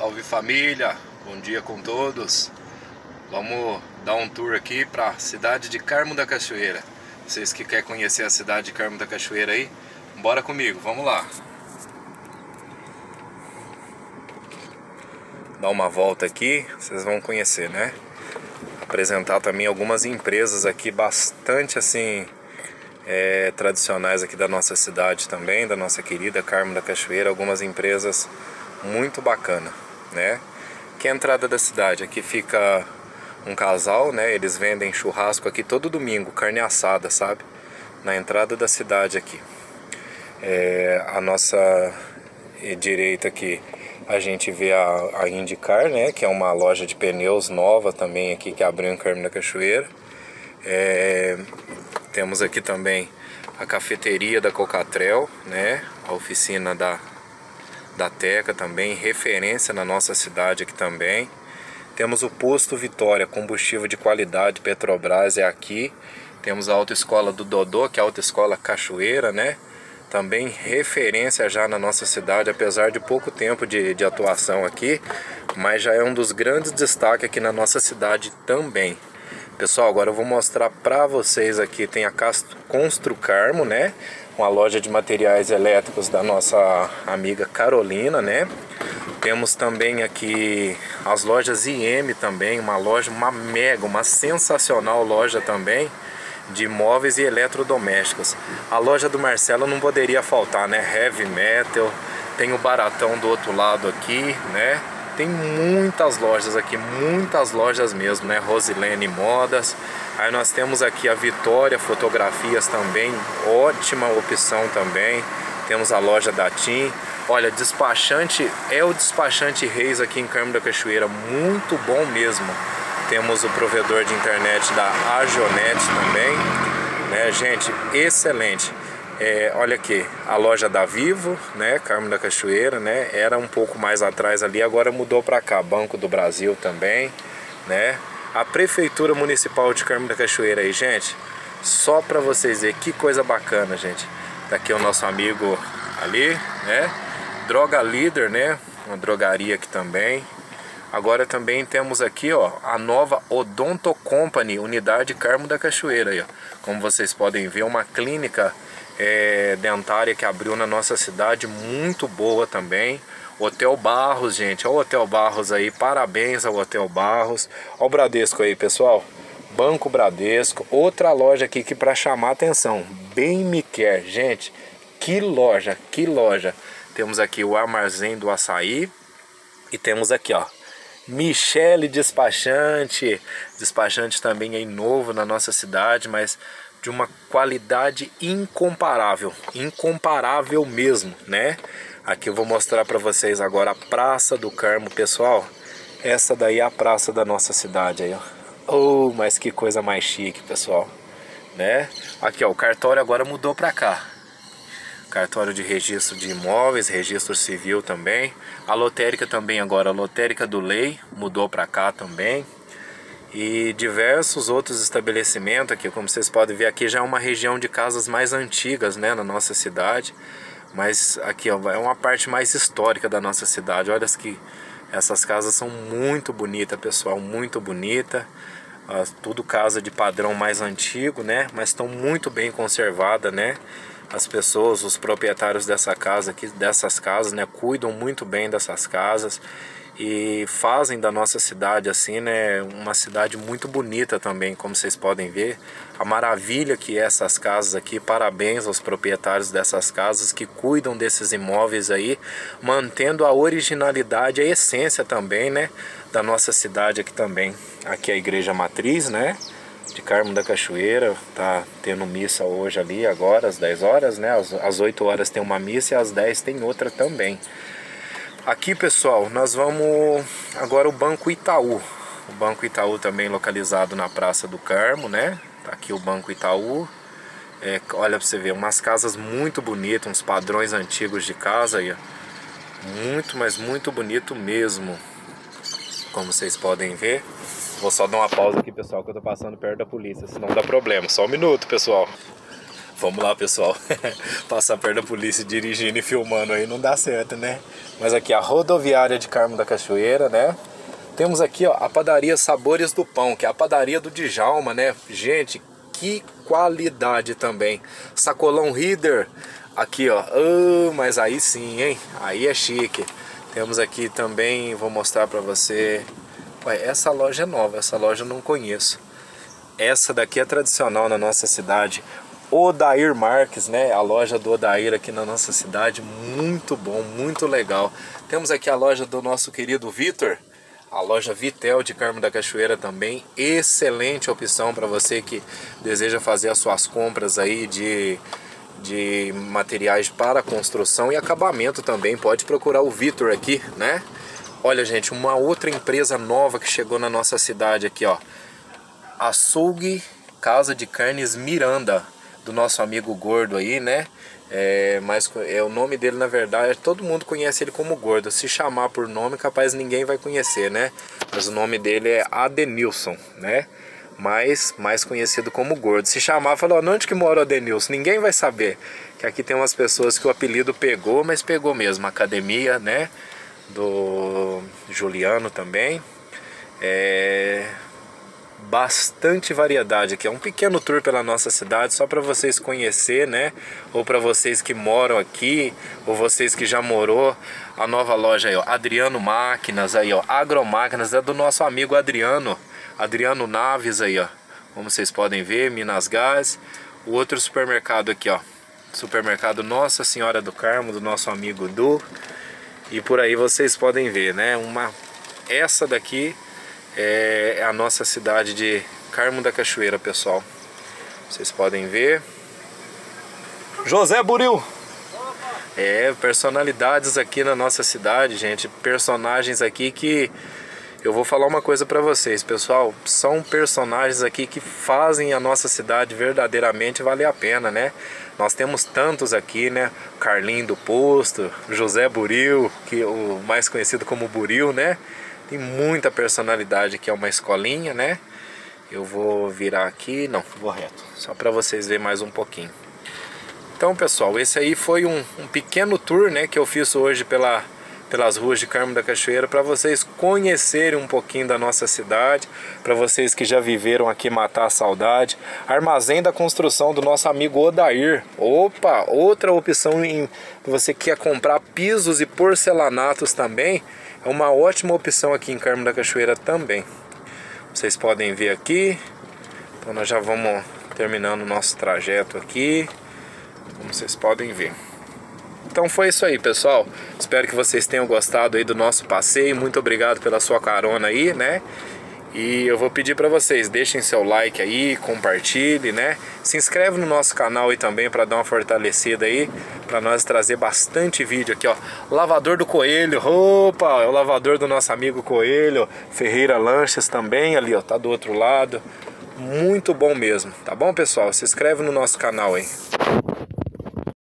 Salve família, bom dia com todos. Vamos dar um tour aqui para a cidade de Carmo da Cachoeira. Vocês que querem conhecer a cidade de Carmo da Cachoeira aí, bora comigo, vamos lá. Dar uma volta aqui, vocês vão conhecer, né? Apresentar também algumas empresas aqui bastante assim é, tradicionais aqui da nossa cidade também, da nossa querida Carmo da Cachoeira, algumas empresas muito bacana, né? Que é a entrada da cidade, aqui fica um casal, né? Eles vendem churrasco aqui todo domingo, carne assada, sabe? Na entrada da cidade aqui. É, a nossa direita aqui a gente vê a, a Indicar, né? Que é uma loja de pneus nova também aqui que abriu em Carmo da Cachoeira. É, temos aqui também a cafeteria da Cocatrel, né? A oficina da da Teca também, referência na nossa cidade aqui também. Temos o Posto Vitória, combustível de qualidade, Petrobras é aqui. Temos a Autoescola do Dodô, que é a Autoescola Cachoeira, né? Também referência já na nossa cidade, apesar de pouco tempo de, de atuação aqui, mas já é um dos grandes destaques aqui na nossa cidade também. Pessoal, agora eu vou mostrar para vocês aqui, tem a Constru Carmo, né? Uma loja de materiais elétricos da nossa amiga Carolina, né? Temos também aqui as lojas IM também, uma loja, uma mega, uma sensacional loja também de móveis e eletrodomésticos. A loja do Marcelo não poderia faltar, né? Heavy Metal, tem o Baratão do outro lado aqui, né? Tem muitas lojas aqui, muitas lojas mesmo, né? Rosilene Modas. Aí nós temos aqui a Vitória Fotografias também, ótima opção também. Temos a loja da TIM. Olha, despachante é o despachante Reis aqui em Carmo da Cachoeira, muito bom mesmo. Temos o provedor de internet da Agionet também, né, gente? Excelente. É, olha aqui, a loja da Vivo, né, Carmo da Cachoeira, né, era um pouco mais atrás ali, agora mudou para cá, Banco do Brasil também, né, a Prefeitura Municipal de Carmo da Cachoeira aí, gente, só para vocês verem que coisa bacana, gente, tá aqui o nosso amigo ali, né, Droga Líder, né, uma drogaria aqui também, agora também temos aqui, ó, a nova Odonto Company, unidade Carmo da Cachoeira aí, ó, como vocês podem ver, uma clínica é, dentária que abriu na nossa cidade, muito boa também. Hotel Barros, gente, olha o Hotel Barros aí, parabéns ao Hotel Barros. Olha o Bradesco aí, pessoal. Banco Bradesco, outra loja aqui que para chamar atenção, bem me quer, gente. Que loja, que loja. Temos aqui o Armazém do Açaí e temos aqui, ó, Michele Despachante. Despachante também aí novo na nossa cidade, mas de uma qualidade incomparável, incomparável mesmo, né? Aqui eu vou mostrar para vocês agora a Praça do Carmo, pessoal. Essa daí é a praça da nossa cidade aí, ó. Oh, mas que coisa mais chique, pessoal, né? Aqui, ó, o cartório agora mudou para cá. Cartório de registro de imóveis, registro civil também. A lotérica também agora, a lotérica do lei mudou para cá também e diversos outros estabelecimentos aqui, como vocês podem ver aqui já é uma região de casas mais antigas, né, na nossa cidade, mas aqui ó, é uma parte mais histórica da nossa cidade. Olha que essas casas são muito bonitas, pessoal, muito bonita. Ah, tudo casa de padrão mais antigo, né, mas estão muito bem conservadas, né. As pessoas, os proprietários dessa casa aqui, dessas casas, né, cuidam muito bem dessas casas e fazem da nossa cidade assim, né, uma cidade muito bonita também, como vocês podem ver. A maravilha que é essas casas aqui. Parabéns aos proprietários dessas casas que cuidam desses imóveis aí, mantendo a originalidade, a essência também, né, da nossa cidade aqui também. Aqui é a igreja matriz, né? De Carmo da Cachoeira, tá tendo missa hoje ali, agora às 10 horas, né? Às, às 8 horas tem uma missa e às 10 tem outra também. Aqui, pessoal, nós vamos agora o Banco Itaú. O Banco Itaú também localizado na Praça do Carmo, né? Tá aqui o Banco Itaú. É, olha pra você ver, umas casas muito bonitas, uns padrões antigos de casa aí, Muito, mas muito bonito mesmo. Como vocês podem ver. Vou só dar uma pausa aqui, pessoal, que eu tô passando perto da polícia, senão dá problema. Só um minuto, pessoal. Vamos lá, pessoal. Passar perto da polícia dirigindo e filmando aí não dá certo, né? Mas aqui a rodoviária de Carmo da Cachoeira, né? Temos aqui ó, a padaria Sabores do Pão, que é a padaria do Djalma, né? Gente, que qualidade também. Sacolão Reader, aqui ó. Oh, mas aí sim, hein? Aí é chique. Temos aqui também, vou mostrar pra você. Ué, essa loja é nova, essa loja eu não conheço. Essa daqui é tradicional na nossa cidade. Odair Marques, né? A loja do Odair aqui na nossa cidade, muito bom, muito legal. Temos aqui a loja do nosso querido Vitor, a loja Vitel de Carmo da Cachoeira também, excelente opção para você que deseja fazer as suas compras aí de de materiais para construção e acabamento também. Pode procurar o Vitor aqui, né? Olha, gente, uma outra empresa nova que chegou na nossa cidade aqui, ó. Açougue Casa de Carnes Miranda do nosso amigo gordo aí, né? É, mas é o nome dele na verdade, todo mundo conhece ele como gordo. Se chamar por nome, capaz ninguém vai conhecer, né? Mas o nome dele é Adenilson, né? Mais, mais conhecido como gordo. Se chamar, falou, onde que mora o Adenilson? Ninguém vai saber. Que aqui tem umas pessoas que o apelido pegou, mas pegou mesmo. Academia, né? Do Juliano também. É, bastante variedade aqui. É um pequeno tour pela nossa cidade só para vocês conhecer, né? Ou para vocês que moram aqui, ou vocês que já morou. A nova loja aí, ó, Adriano Máquinas aí, ó, Agromáquinas é do nosso amigo Adriano, Adriano Naves aí, ó. Como vocês podem ver, Minas Gás. O outro supermercado aqui, ó. Supermercado Nossa Senhora do Carmo, do nosso amigo Du. E por aí vocês podem ver, né? Uma essa daqui é a nossa cidade de Carmo da Cachoeira, pessoal. Vocês podem ver. José Buril. É, personalidades aqui na nossa cidade, gente. Personagens aqui que eu vou falar uma coisa para vocês, pessoal. São personagens aqui que fazem a nossa cidade verdadeiramente valer a pena, né? Nós temos tantos aqui, né? Carlinho do Posto, José Buril, que o mais conhecido como Buril, né? Tem muita personalidade aqui, é uma escolinha, né? Eu vou virar aqui, não, vou reto, só para vocês verem mais um pouquinho. Então, pessoal, esse aí foi um, um pequeno tour, né, que eu fiz hoje pela, pelas ruas de Carmo da Cachoeira para vocês conhecerem um pouquinho da nossa cidade, para vocês que já viveram aqui matar a saudade. Armazém da construção do nosso amigo Odair. Opa, outra opção em você que quer comprar pisos e porcelanatos também. É uma ótima opção aqui em Carmo da Cachoeira também. Vocês podem ver aqui. Então nós já vamos terminando o nosso trajeto aqui. Como vocês podem ver. Então foi isso aí, pessoal. Espero que vocês tenham gostado aí do nosso passeio. Muito obrigado pela sua carona aí, né? E eu vou pedir para vocês, deixem seu like aí, compartilhe, né? Se inscreve no nosso canal aí também para dar uma fortalecida aí, para nós trazer bastante vídeo aqui, ó. Lavador do Coelho, opa, é o lavador do nosso amigo Coelho, Ferreira Lanches também ali, ó, tá do outro lado. Muito bom mesmo, tá bom, pessoal? Se inscreve no nosso canal aí.